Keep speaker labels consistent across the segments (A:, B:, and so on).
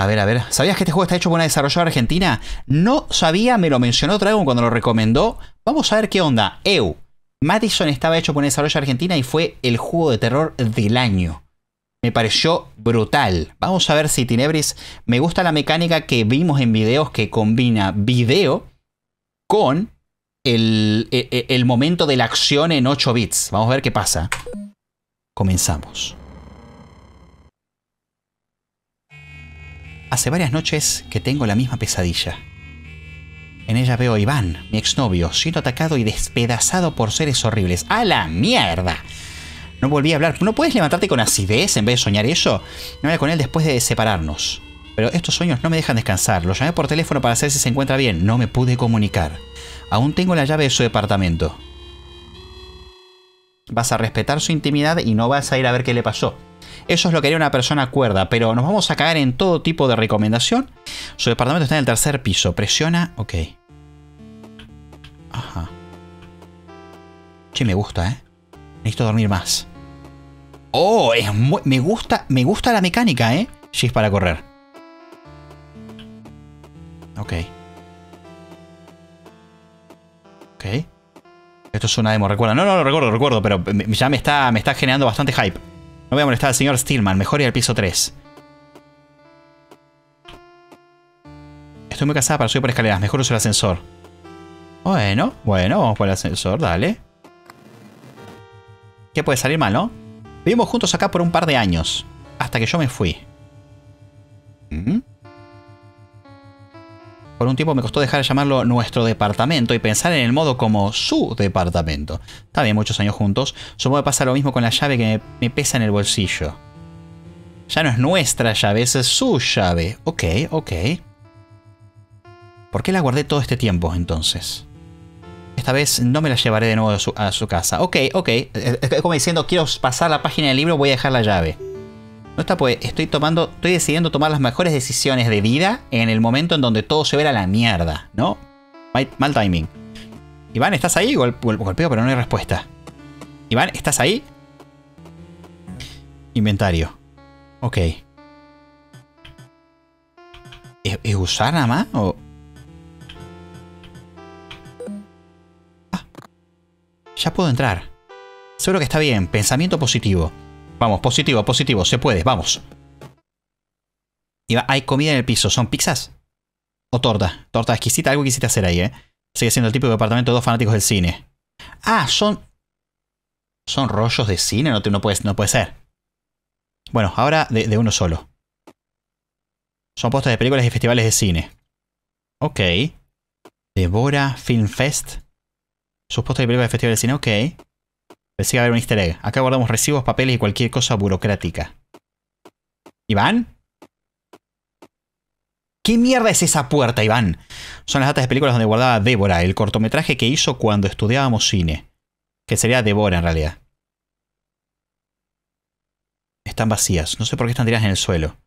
A: A ver, a ver. ¿Sabías que este juego está hecho por una desarrolladora argentina? No sabía, me lo mencionó Dragon cuando lo recomendó. Vamos a ver qué onda. Eu. Madison estaba hecho por una desarrolladora argentina y fue el juego de terror del año. Me pareció brutal. Vamos a ver si Tinebris. Me gusta la mecánica que vimos en videos que combina video con el, e, e, el momento de la acción en 8 bits. Vamos a ver qué pasa. Comenzamos. Hace varias noches que tengo la misma pesadilla. En ella veo a Iván, mi exnovio, siendo atacado y despedazado por seres horribles. ¡A la mierda! No volví a hablar. ¿No puedes levantarte con acidez en vez de soñar eso? No hablé con él después de separarnos. Pero estos sueños no me dejan descansar. Lo llamé por teléfono para saber si se encuentra bien. No me pude comunicar. Aún tengo la llave de su departamento. Vas a respetar su intimidad y no vas a ir a ver qué le pasó. Eso es lo que haría una persona cuerda, pero nos vamos a caer en todo tipo de recomendación. Su departamento está en el tercer piso. Presiona. Ok. Ajá. Che, me gusta, ¿eh? Necesito dormir más. Oh, es muy, me gusta, me gusta la mecánica, ¿eh? Shift para correr. Ok. Ok. Esto es una demo, recuerda. No, no lo recuerdo, recuerdo, pero ya me está, me está generando bastante hype. No voy a molestar al señor Stillman, mejor ir al piso 3. Estoy muy cansada para subir por escaleras, mejor uso el ascensor. Bueno, bueno, vamos por el ascensor, dale. ¿Qué puede salir mal, no? Vivimos juntos acá por un par de años. Hasta que yo me fui. ¿Mm? Por un tiempo me costó dejar de llamarlo nuestro departamento y pensar en el modo como su departamento. Está bien, muchos años juntos. Supongo que pasa lo mismo con la llave que me, pesa en el bolsillo. Ya no es nuestra llave, es su llave. Ok, ok. ¿Por qué la guardé todo este tiempo entonces? Esta vez no me la llevaré de nuevo a su, a su casa. Ok, ok. Como diciendo, quiero pasar la página del libro, voy a dejar la llave. No está pues, estoy tomando, estoy decidiendo tomar las mejores decisiones de vida en el momento en donde todo se ve a la mierda, ¿no? Mal, timing. Iván, ¿estás ahí? golpeo, pero no hay respuesta. Iván, ¿estás ahí? Inventario. Ok. ¿Es, usar nada más? ¿O... Ah. Ya puedo entrar. Seguro que está bien. Pensamiento positivo. Vamos, positivo, positivo. Se puede, vamos. Y hay comida en el piso. ¿Son pizzas? ¿O torta? Torta exquisita. Algo quisiste hacer ahí, ¿eh? Sigue siendo el tipo de departamento de dos fanáticos del cine. Ah, son... ¿Son rollos de cine? No, no, puede, no puede ser. Bueno, ahora de, uno solo. Son postas de películas y festivales de cine. Ok. Devora Film Fest. Sus postas de películas y festivales de cine, ok. Pensé que haber un easter egg. Acá guardamos recibos, papeles y cualquier cosa burocrática. ¿Iván? ¿Qué mierda es esa puerta, Iván? Son las datas de películas donde guardaba Débora, el cortometraje que hizo cuando estudiábamos cine. Que sería Débora en realidad. Están vacías. No sé por qué están tiradas en el suelo.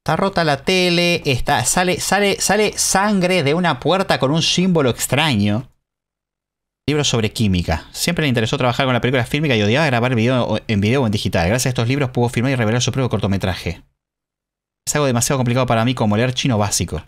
A: Está rota la tele. Está, sale, sale, sale sangre de una puerta con un símbolo extraño. Libros sobre química. Siempre le interesó trabajar con la película fílmica y odiaba grabar video en video o en digital. Gracias a estos libros pudo filmar y revelar su propio cortometraje. Es algo demasiado complicado para mí como leer chino básico.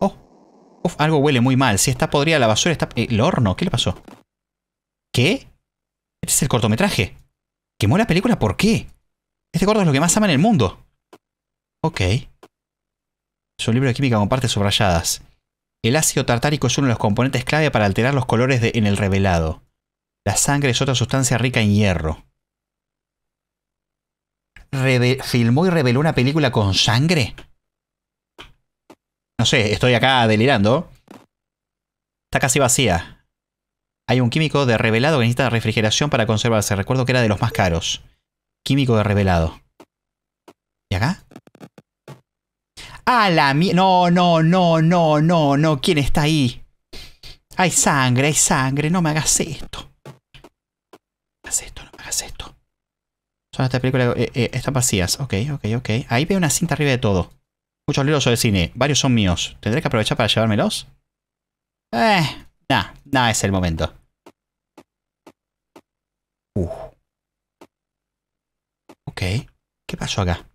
A: Oh. Uf, algo huele muy mal. Si está podrida la basura, está... Eh, ¿El horno? ¿Qué le pasó? ¿Qué? Este es el cortometraje. ¿Quemó la película? ¿Por qué? Este corto es lo que más ama en el mundo. Ok. Es un libro de química con partes subrayadas. El ácido tartárico es uno de los componentes clave para alterar los colores en el revelado. La sangre es otra sustancia rica en hierro. ¿Filmó y reveló una película con sangre? No sé, estoy acá delirando. Está casi vacía. Hay un químico de revelado que necesita refrigeración para conservarse. Recuerdo que era de los más caros. Químico de revelado. ¿Y acá? ¡A la mierda! No, no, no, no, no, no. ¿Quién está ahí? Hay sangre, hay sangre. No me hagas esto. No me hagas esto, no me hagas esto. Son estas películas... Eh, eh, están vacías. Ok, ok, ok. Ahí veo una cinta arriba de todo. Muchos libros sobre cine. Varios son míos. ¿Tendré que aprovechar para llevármelos? Eh, nah, nah, es el momento. Uh. Ok. ¿Qué pasó acá?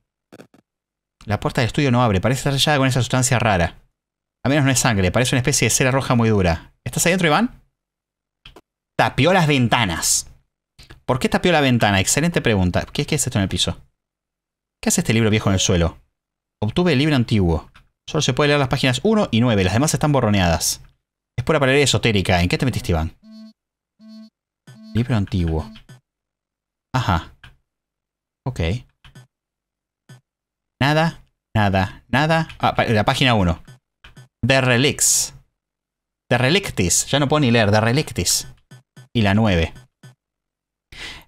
A: La puerta del estudio no abre. Parece estar sellada con esa sustancia rara. A menos no es sangre. Parece una especie de cera roja muy dura. ¿Estás ahí dentro, Iván? Tapió las ventanas. ¿Por qué tapió la ventana? Excelente pregunta. ¿Qué, ¿Qué, es esto en el piso? ¿Qué hace este libro viejo en el suelo? Obtuve el libro antiguo. Solo se puede leer las páginas 1 y 9. Las demás están borroneadas. Es pura palabra esotérica. ¿En qué te metiste, Iván? Libro antiguo. Ajá. Ok. Nada, nada, nada. Ah, la página 1. The Relics. The Relictis. Ya no puedo ni leer. The Relictis. Y la 9.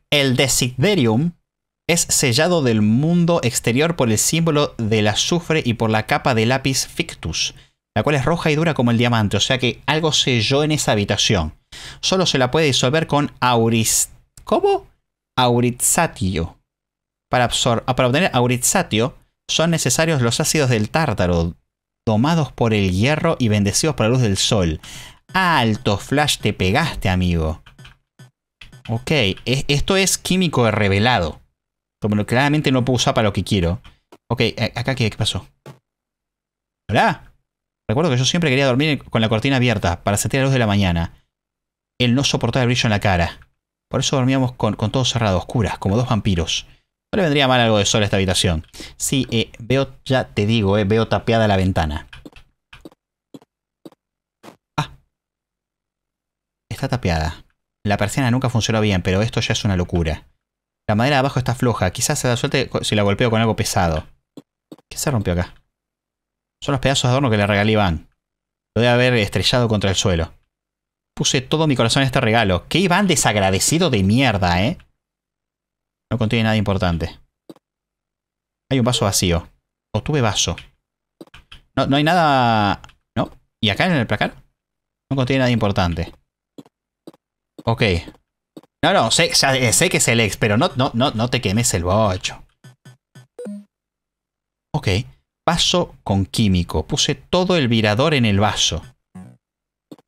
A: El Desiderium es sellado del mundo exterior por el símbolo del azufre y por la capa de lápiz fictus, la cual es roja y dura como el diamante, o sea que algo selló en esa habitación. Solo se la puede disolver con auris... ¿Cómo? Aurizatio. Para, para obtener aurizatio son necesarios los ácidos del tártaro, tomados por el hierro y bendecidos por la luz del sol. Alto flash te pegaste, amigo. Ok, esto es químico revelado. Como claramente no puedo usar para lo que quiero. Ok, ¿acá qué, qué pasó? ¿Hola? Recuerdo que yo siempre quería dormir con la cortina abierta para sentir la luz de la mañana. Él no soportaba el brillo en la cara. Por eso dormíamos con, con todo cerrado, oscuras, como dos vampiros. No le vendría mal algo de sol a esta habitación. Sí, eh, veo, ya te digo, eh, veo tapiada la ventana. Ah. Está tapiada. La persiana nunca funcionó bien, pero esto ya es una locura. La madera de abajo está floja. Quizás se da suerte si la golpeo con algo pesado. ¿Qué se rompió acá? Son los pedazos de adorno que le regalé Iván. Lo debe haber estrellado contra el suelo. Puse todo mi corazón en este regalo. ¡Qué Iván desagradecido de mierda, eh! No contiene nada importante. Hay un vaso vacío. Obtuve vaso. No, no hay nada... ¿No? ¿Y acá en el placar? No contiene nada importante. Ok. No, no, sé, sé que es el ex, pero no, no, no, no te quemes el bocho. Ok. Vaso con químico. Puse todo el virador en el vaso.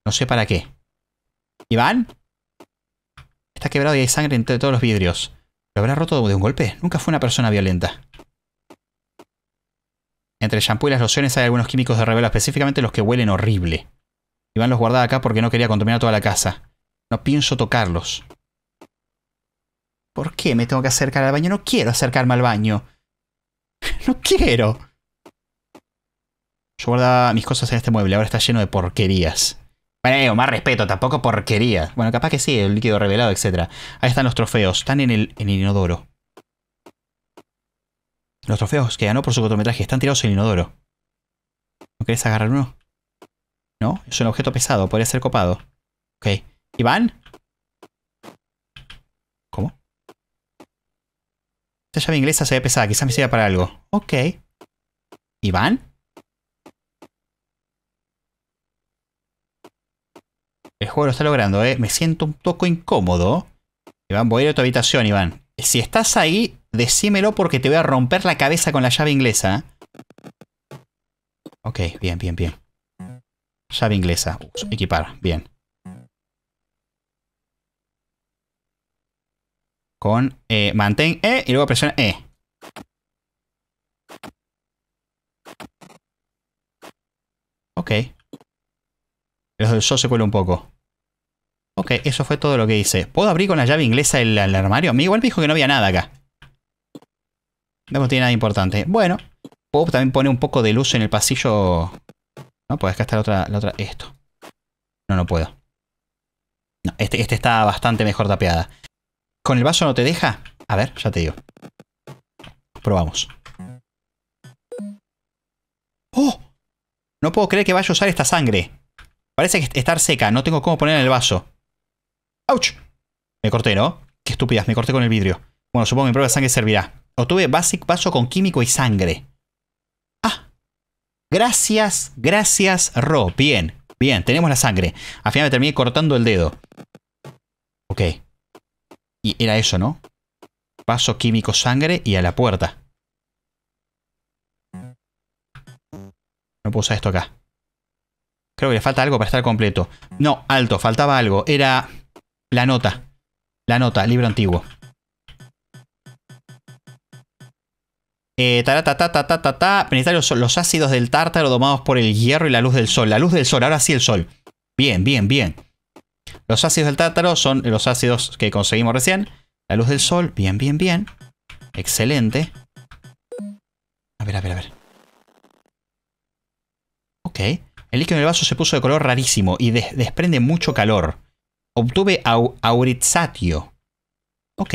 A: No sé para qué. ¿Iván? Está quebrado y hay sangre entre todos los vidrios. ¿Lo habrá roto de un golpe? Nunca fue una persona violenta. Entre el shampoo y las lociones hay algunos químicos de revelo, específicamente los que huelen horrible. Iván los guardaba acá porque no quería contaminar toda la casa. No pienso tocarlos. ¿Por qué me tengo que acercar al baño? No quiero acercarme al baño. No quiero. Yo guardaba mis cosas en este mueble, ahora está lleno de porquerías. Bueno, más respeto, tampoco porquería. Bueno, capaz que sí, el líquido revelado, etc. Ahí están los trofeos, están en el, inodoro. Los trofeos que ganó por su cortometraje están tirados en el inodoro. ¿No querés agarrar uno? ¿No? Es un objeto pesado, podría ser copado. Ok. ¿Iván? ¿Cómo? Esta llave inglesa se ve pesada, quizás me sirva para algo. Ok. ¿Iván? El juego lo está logrando, ¿eh? Me siento un poco incómodo. Iván, voy a ir a tu habitación, Iván. Si estás ahí, decímelo porque te voy a romper la cabeza con la llave inglesa. Ok, bien, bien, bien. Llave inglesa. equipar, bien. Con eh, mantén E y luego presiona E. Ok. Los del se cuela un poco. Ok, eso fue todo lo que hice. ¿Puedo abrir con la llave inglesa el, armario? A mí igual me dijo que no había nada acá. No tiene nada importante. Bueno, puedo también poner un poco de luz en el pasillo. No, pues acá está la otra, otra. Esto. No, no puedo. No, este, este está bastante mejor tapeada. ¿Con el vaso no te deja? A ver, ya te digo. Probamos. ¡Oh! No puedo creer que vaya a usar esta sangre. Parece que estar seca, no tengo cómo poner en el vaso. ¡Auch! Me corté, ¿no? Qué estúpidas, me corté con el vidrio. Bueno, supongo que mi prueba de sangre servirá. Obtuve basic vaso con químico y sangre. ¡Ah! Gracias, gracias, Ro. Bien, bien, tenemos la sangre. Al final me terminé cortando el dedo. Ok. Y era eso, ¿no? Vaso químico, sangre y a la puerta. No puedo usar esto acá. Creo que le falta algo para estar completo. No, alto, faltaba algo. Era la nota. La nota, libro antiguo. Eh, ta, ta, ta, ta, ta. Penetrar los, ácidos del tártaro domados por el hierro y la luz del sol. La luz del sol, ahora sí el sol. Bien, bien, bien. Los ácidos del tártaro son los ácidos que conseguimos recién. La luz del sol, bien, bien, bien. Excelente. A ver, a ver, a ver. Ok. El líquido en el vaso se puso de color rarísimo y des- desprende mucho calor. Obtuve au auritzatio. Ok.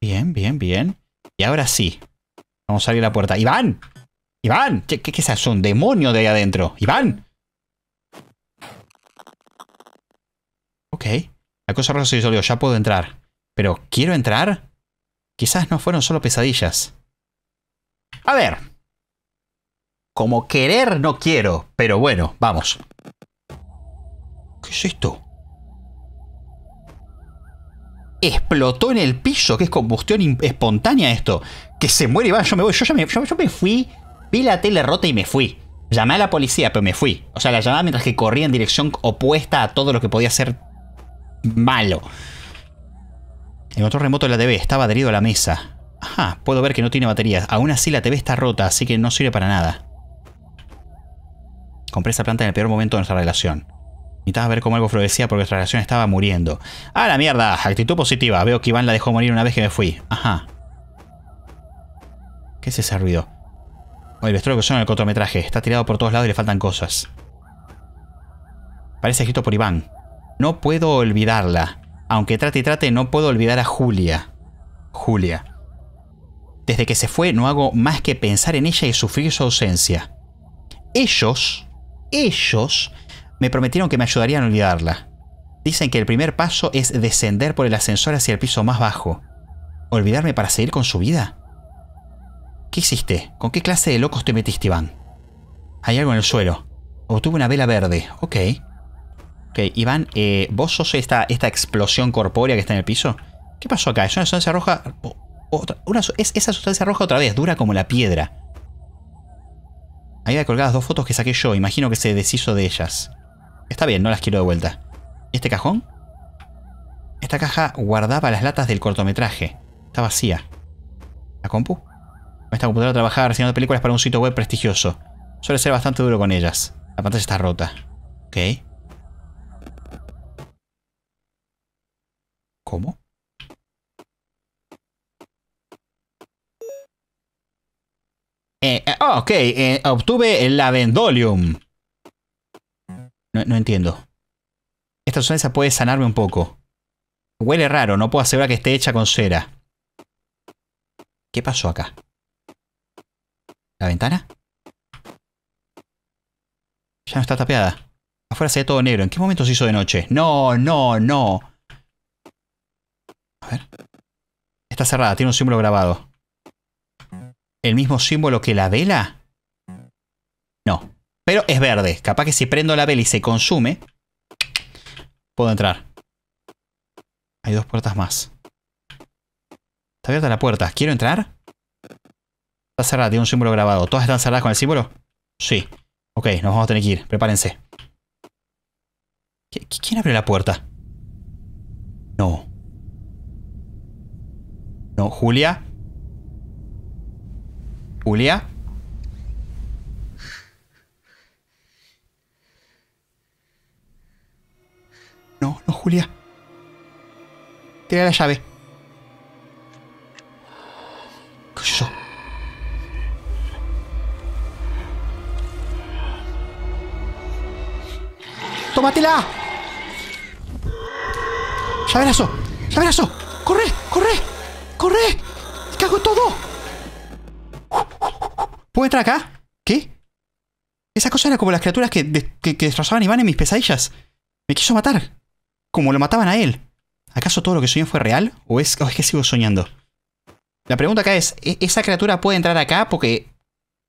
A: Bien, bien, bien. Y ahora sí. Vamos a abrir la puerta. ¡Iván! ¡Iván! ¿Qué, qué, es eso? ¿Un demonio de ahí adentro? ¡Iván! Ok. La cosa roja se disolvió. Ya puedo entrar. Pero, ¿quiero entrar? Quizás no fueron solo pesadillas. A ver. Como querer no quiero. Pero bueno, vamos. ¿Qué es esto? Explotó en el piso, que es combustión espontánea esto. Que se muere Iván, yo me voy, yo, me, me fui, vi la tele rota y me fui. Llamé a la policía, pero me fui. O sea, la llamaba mientras que corría en dirección opuesta a todo lo que podía ser malo. El control remoto de la TV estaba adherido a la mesa. Ajá, puedo ver que no tiene baterías. Aún así la TV está rota, así que no sirve para nada. Compré esa planta en el peor momento de nuestra relación. Necesitaba ver cómo algo florecía porque nuestra relación estaba muriendo. ¡Ah, la mierda! Actitud positiva. Veo que Iván la dejó morir una vez que me fui. Ajá. ¿Qué es ese ruido? Oye, el que suena en el cortometraje. Está tirado por todos lados y le faltan cosas. Parece escrito por Iván. No puedo olvidarla. Aunque trate y trate, no puedo olvidar a Julia. Julia. Desde que se fue, no hago más que pensar en ella y sufrir su ausencia. Ellos, ellos, me prometieron que me ayudarían a olvidarla. Dicen que el primer paso es descender por el ascensor hacia el piso más bajo. ¿Olvidarme para seguir con su vida? ¿Qué hiciste? ¿Con qué clase de locos te metiste, Iván? Hay algo en el suelo. Obtuve una vela verde. Ok. Ok, Iván, eh, ¿vos sos esta, esta explosión corpórea que está en el piso? ¿Qué pasó acá? ¿Es una sustancia roja? otra- esa sustancia roja otra vez, dura como la piedra. Ahí hay colgadas dos fotos que saqué yo. Imagino que se deshizo de ellas. Está bien, no las quiero de vuelta. ¿Y este cajón? Esta caja guardaba las latas del cortometraje. Está vacía. ¿La compu? Esta computadora trabajaba reseñando películas para un sitio web prestigioso. Suele ser bastante duro con ellas. La pantalla está rota. Ok. ¿Cómo? Eh, eh, ok, eh, obtuve el Lavendolium. No, entiendo. Esta sustancia puede sanarme un poco. Huele raro, no puedo asegurar que esté hecha con cera. ¿Qué pasó acá? ¿La ventana? Ya no está tapeada. Afuera se ve todo negro. ¿En qué momento se hizo de noche? No, no, no. A ver. Está cerrada, tiene un símbolo grabado. ¿El mismo símbolo que la vela? No. Pero es verde. Capaz que si prendo la vela y se consume, puedo entrar. Hay dos puertas más. Está abierta la puerta. ¿Quiero entrar? Está cerrada, tiene un símbolo grabado. ¿Todas están cerradas con el símbolo? Sí. Ok, nos vamos a tener que ir. Prepárense. ¿Qui- qui- ¿Quién abre la puerta? No. No, Julia. Julia. No, no, Julia. Tira la llave. ¿Qué? ¡Tómatela! ¡Llaverazo! ¡Llaverazo! ¡Corre! ¡Corre! ¡Corre! ¡Te cago todo! ¿Puedo entrar acá? ¿Qué? Esa cosa era como las criaturas que, de- que, que destrozaban Iván en mis pesadillas. Me quiso matar. Como lo mataban a él. ¿Acaso todo lo que soñé fue real? ¿O es, que sigo soñando? La pregunta acá es, ¿e- ¿esa criatura puede entrar acá porque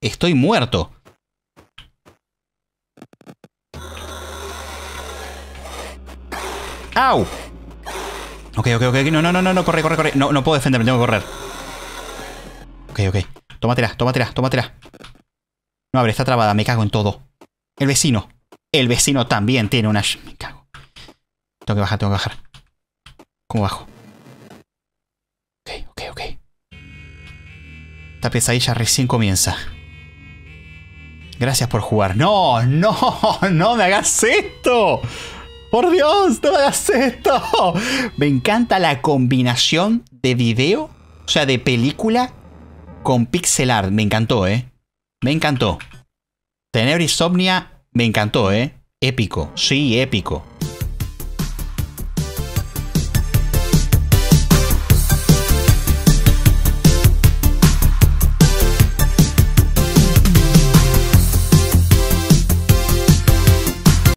A: estoy muerto? ¡Au! Ok, ok, ok. No, no, no, no, corre, corre, corre. No, no puedo defenderme, tengo que correr. Ok, ok. Tómatela, tómatela, tómatela. No abre, está trabada, me cago en todo. El vecino. El vecino también tiene una... Me cago. Tengo que bajar, tengo que bajar. ¿Cómo bajo? Ok, ok, ok. esta pesadilla recién comienza. Gracias por jugar. No, no, no me hagas esto. Por Dios, no me hagas esto. Me encanta la combinación de video, o sea, de película con pixel art. Me encantó, ¿eh? Me encantó. Tener insomnia, me encantó, ¿eh? Épico, sí, épico.